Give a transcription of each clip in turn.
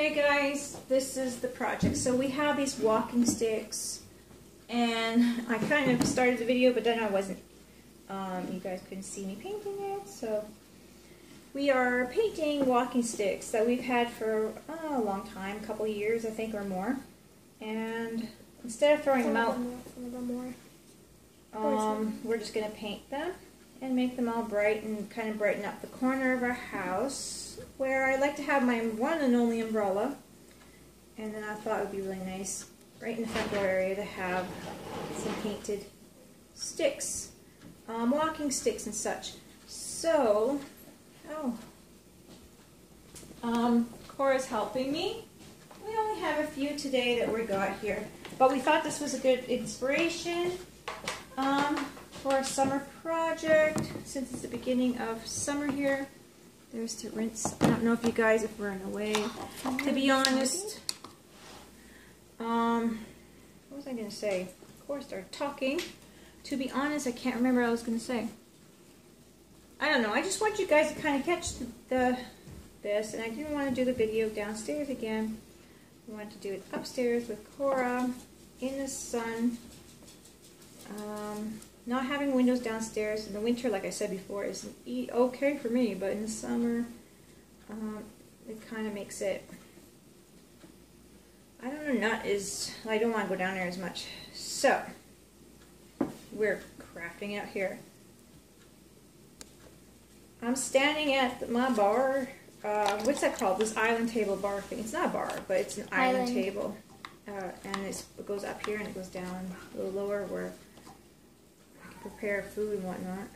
Okay guys, this is the project. So we have these walking sticks and I kind of started the video but then I wasn't. Um, you guys couldn't see me painting it. So we are painting walking sticks that we've had for oh, a long time, a couple years I think or more. And instead of throwing them out, um, we're just going to paint them and make them all bright and kind of brighten up the corner of our house where I like to have my one and only umbrella. And then I thought it would be really nice right in the front door area to have some painted sticks, um, walking sticks and such. So, oh, um, Cora's helping me. We only have a few today that we got here, but we thought this was a good inspiration. Um, for our summer project, since it's the beginning of summer here. There's to rinse. I don't know if you guys have run away. To be honest, um, what was I going to say? Of course, started talking. To be honest, I can't remember what I was going to say. I don't know. I just want you guys to kind of catch the, the this, and I didn't want to do the video downstairs again. I wanted to do it upstairs with Cora in the sun. Um, not having windows downstairs in the winter, like I said before, is okay for me, but in the summer, um, it kind of makes it, I don't know, not as, I don't want to go down there as much. So, we're crafting out here. I'm standing at my bar, uh, what's that called? This island table bar thing. It's not a bar, but it's an island, island table. Uh, and it goes up here and it goes down a little lower where prepare food and whatnot.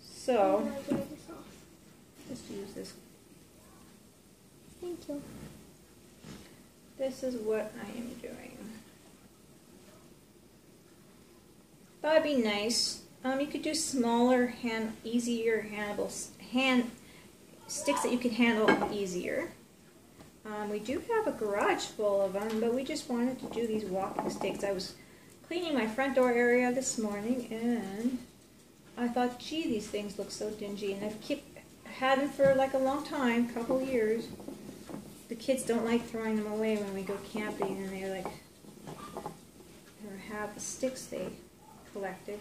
So, just use this. Thank you. This is what I am doing. That'd be nice. Um, you could do smaller, hand, easier handable hand sticks that you can handle easier. Um, we do have a garage full of them, but we just wanted to do these walking sticks. I was cleaning my front door area this morning, and I thought, gee, these things look so dingy, and I've kept had them for like a long time, a couple years. The kids don't like throwing them away when we go camping, and they're like, or have the sticks they collected.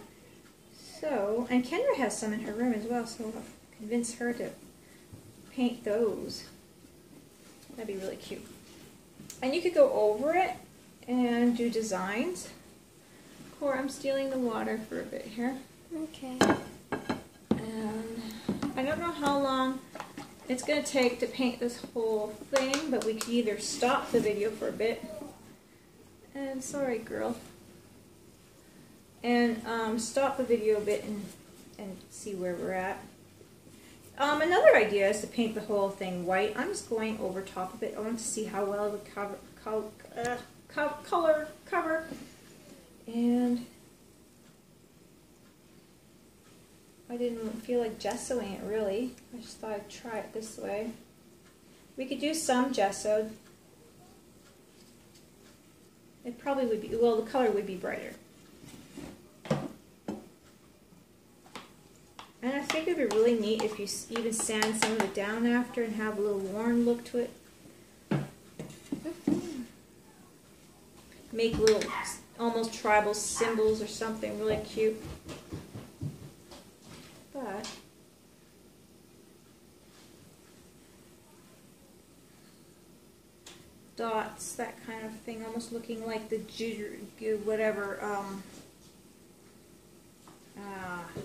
So, and Kendra has some in her room as well, so I'll convince her to paint those. That'd be really cute. And you could go over it and do designs. Core, I'm stealing the water for a bit here. Okay. And I don't know how long it's going to take to paint this whole thing, but we could either stop the video for a bit. And sorry, girl. And um, stop the video a bit and, and see where we're at. Um, another idea is to paint the whole thing white. I'm just going over top of it. I want to see how well would cover, co uh, co color cover. And I didn't feel like gessoing it really. I just thought I'd try it this way. We could do some gesso. It probably would be, well the color would be brighter. And I think it would be really neat if you even sand some of it down after and have a little worn look to it. Make little almost tribal symbols or something really cute. But dots, that kind of thing, almost looking like the whatever um, uh,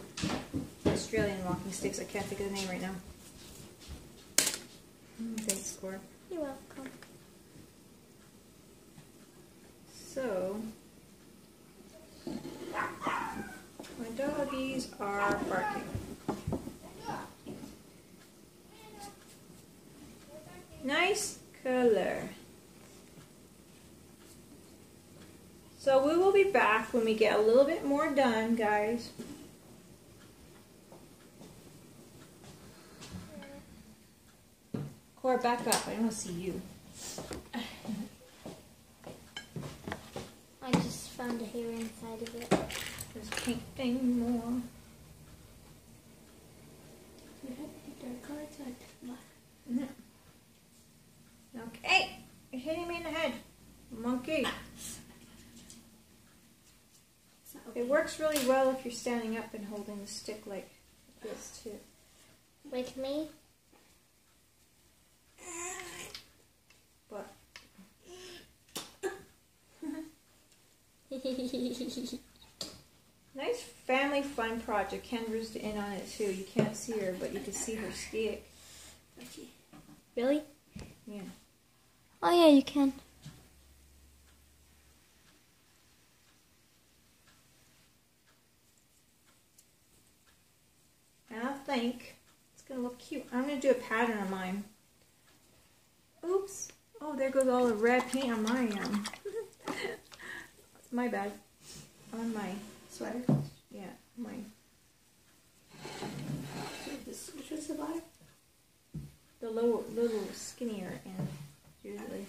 Australian walking sticks. I can't think of the name right now. Mm, thanks, Cora. You're welcome. So, my doggies are barking. Nice color. So we will be back when we get a little bit more done, guys. Back up. I don't want to see you. I just found a hair inside of it. There's a pink thing more. Mm-hmm. You're hitting me in the head, monkey. Ah. It works really well if you're standing up and holding the stick like this too. With me? nice family fun project. Kendra's in on it too. You can't see her, but you can see her stick. really? Yeah. Oh yeah, you can. And I think it's gonna look cute. I'm gonna do a pattern on mine. Oops. Oh, there goes all the red paint on my um. my bad. On my Sweater. yeah, my This, which was the bottom? the low, little skinnier end usually.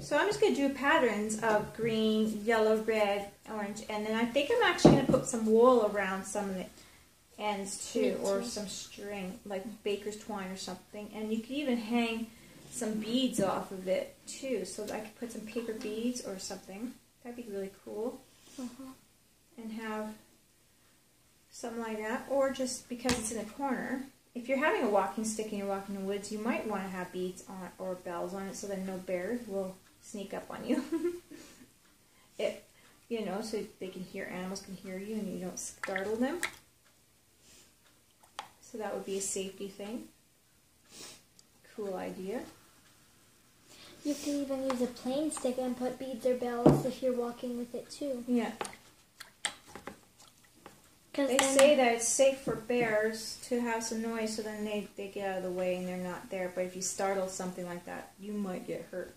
So I'm just gonna do patterns of green, yellow, red, orange, and then I think I'm actually gonna put some wool around some of the ends too, or some string, like baker's twine or something. And you could even hang some beads off of it too, so I could put some paper beads or something. That'd be really cool. Uh-huh. And have something like that, or just because it's in a corner. If you're having a walking stick and you're walking in the woods, you might want to have beads on it or bells on it so that no bear will sneak up on you. it, you know, so they can hear animals can hear you and you don't startle them. So that would be a safety thing. Cool idea. You can even use a plain stick and put beads or bells if you're walking with it too. Yeah. They say that it's safe for bears to have some noise so then they, they get out of the way and they're not there. But if you startle something like that, you might get hurt.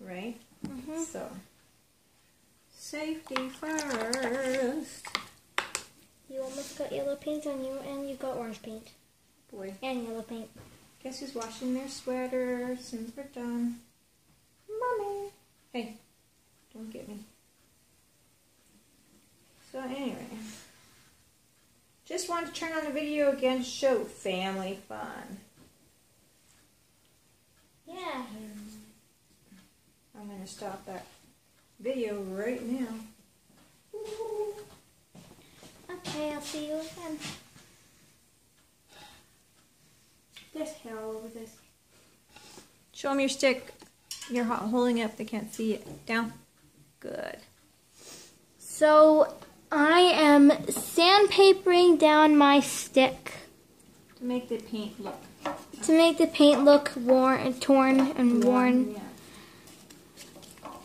Right? Mhm. So, safety first. you almost got yellow paint on you, and you got orange paint Boy, and yellow paint. Guess who's washing their sweater since we're done? Mommy. Hey, don't get me. So anyway, just wanted to turn on the video again to show family fun. Yeah. I'm going to stop that video right now. Okay, I'll see you again. There's hair all over this. Show them your stick. You're holding it up. They can't see it. Down. Good. So I am sandpapering down my stick To make the paint look to make the paint look worn and torn and worn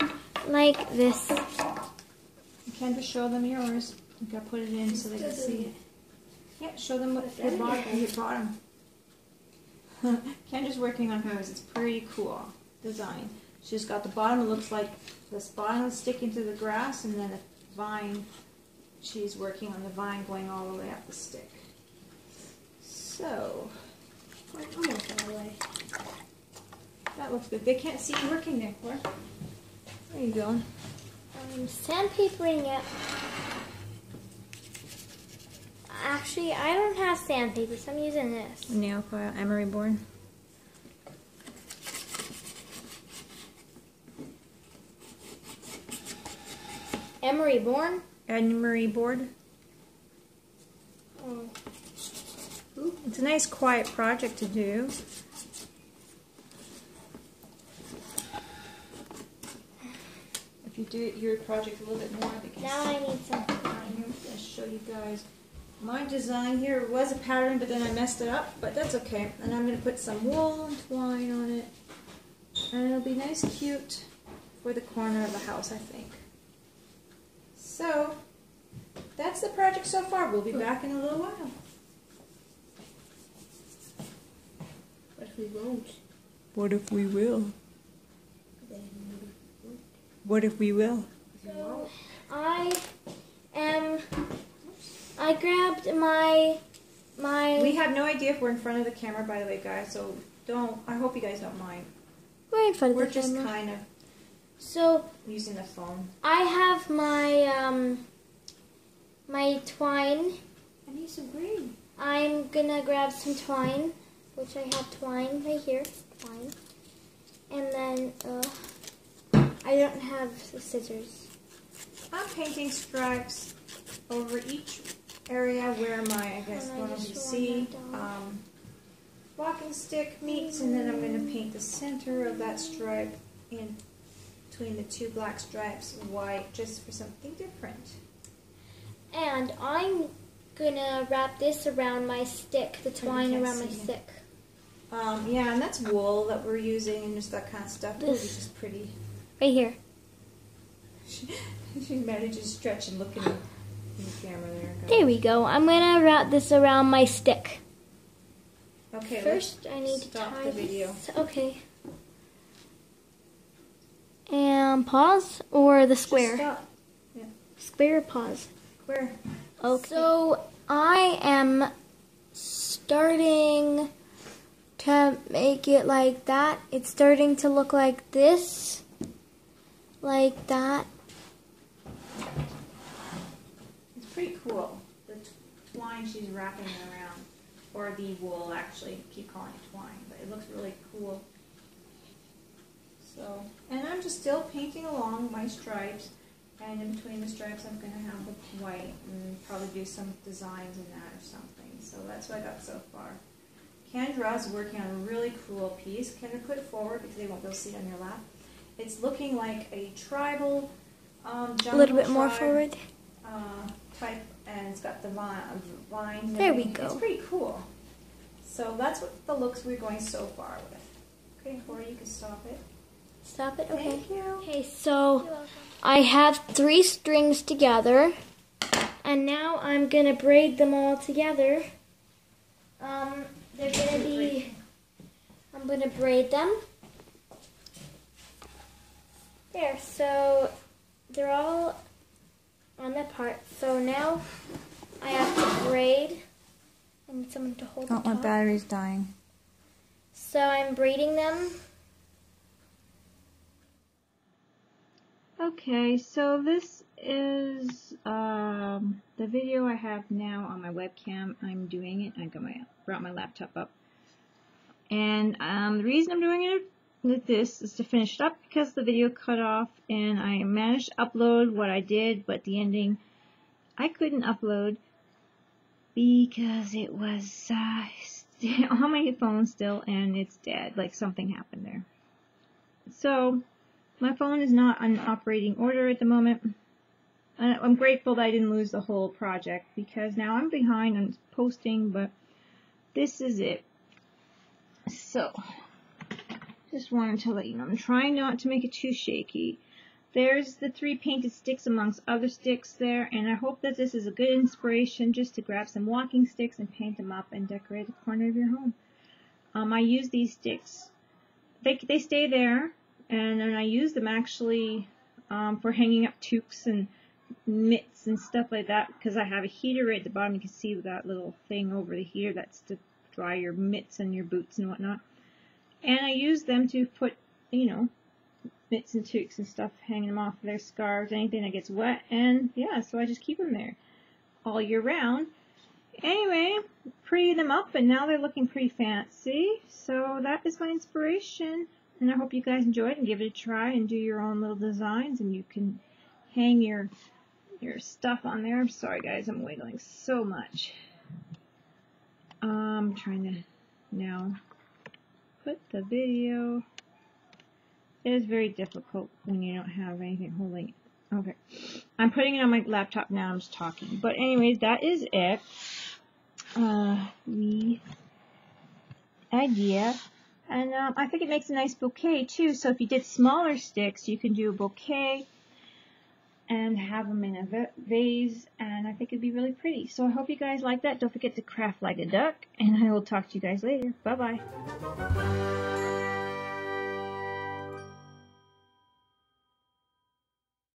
Yeah. like this. You can just show them yours. You gotta put it in so they can see. it. Yeah, show them what your bottom. Your bottom. Kendra's working on hers. It's pretty cool design. She's got the bottom. It looks like this bottom sticking to the grass, and then a vine. She's working on the vine going all the way up the stick. So the way. that looks good. They can't see you working there, Cora. Where are you going? I'm sandpapering it. Actually, I don't have sandpaper, so I'm using this. Nail file, Emery board. Emery Bourne. Emery board. Oh. It's a nice quiet project to do. If you do your project a little bit more, can Now I need some I'm going to show you guys. My design here was a pattern, but then I messed it up, but that's okay. And I'm going to put some wool and twine on it. And it'll be nice cute for the corner of the house, I think. So, that's the project so far. We'll be back in a little while. But if we won't, What if we will? then What if we will? we won't. I am. I grabbed my my. We have no idea if we're in front of the camera, by the way, guys, so don't, I hope you guys don't mind. we're in front of We're the just kind of So using the phone. I have my um my twine. I need some green. I'm gonna grab some twine, which I have twine right here. Twine. And then, uh, I don't have the scissors. I'm painting stripes over each area where my, I guess, And I one of you just see, want that down. um, walking stick meets, and then I'm going to paint the center of that stripe in between the two black stripes white, just for something different. And I'm gonna wrap this around my stick, the twine around my stick. Um, yeah, and that's wool that we're using and just that kind of stuff. It'll be This- just pretty. Right here. She, she manages to stretch and look in the, camera there. There we go. I'm gonna wrap this around my stick. Okay, First, I need to stop tie the video. this. Okay. And pause or the let's square? Stop. Square pause. Square. Okay. So I am starting to make it like that. It's starting to look like this. Like that. It's pretty cool. The twine she's wrapping around, or the wool actually. Keep calling it twine, but it looks really cool. So, and I'm just still painting along my stripes, and in between the stripes, I'm gonna have the white and probably do some designs in that or something. So that's what I got so far. Kendra is working on a really cool piece. Kendra, put it forward because they won't be able to see it on your lap. It's looking like a tribal um, A little bit more forward. Uh, type, and it's got the vine, vines. and There we everything. It's go. pretty cool. So that's what the looks we're going so far with. Okay, Corey, you can stop it. Stop it. Okay. Thank you. Okay, so I have three strings together, and now I'm gonna braid them all together. Um, they're gonna be. I'm gonna braid them. There, so they're all on that part. So now I have to braid. I need someone to hold the top. battery's dying. So I'm braiding them. Okay, so this is um, the video I have now on my webcam. I'm doing it. I got my brought my laptop up, and um, the reason I'm doing it with this is to finish it up because the video cut off, and I managed to upload what I did, but the ending I couldn't upload because it was uh, on my phone still, and it's dead. Like something happened there. So. My phone is not in operating order at the moment. I'm grateful that I didn't lose the whole project because now I'm behind on posting, but this is it. So, just wanted to let you know, I'm trying not to make it too shaky. There's the three painted sticks amongst other sticks there, and I hope that this is a good inspiration just to grab some walking sticks and paint them up and decorate the corner of your home. Um, I use these sticks. They, they stay there and then I use them actually um, for hanging up toques and mitts and stuff like that because I have a heater right at the bottom. You can see that little thing over the heater that's to dry your mitts and your boots and whatnot. And I use them to put, you know, mitts and toques and stuff, hanging them off their scarves, anything that gets wet. And yeah, so I just keep them there all year round. Anyway, pretty them up and now they're looking pretty fancy. So that is my inspiration. And I hope you guys enjoyed and give it a try and do your own little designs and you can hang your your stuff on there. I'm sorry guys, I'm wiggling so much. I'm trying to now put the video. It is very difficult when you don't have anything holding it. Okay. I'm putting it on my laptop now, I'm just talking. But anyways, that is it. Uh, the idea. And um, I think it makes a nice bouquet too. So if you did smaller sticks, you can do a bouquet and have them in a vase. And I think it'd be really pretty. So I hope you guys like that. Don't forget to craft like a duck. And I will talk to you guys later. Bye bye.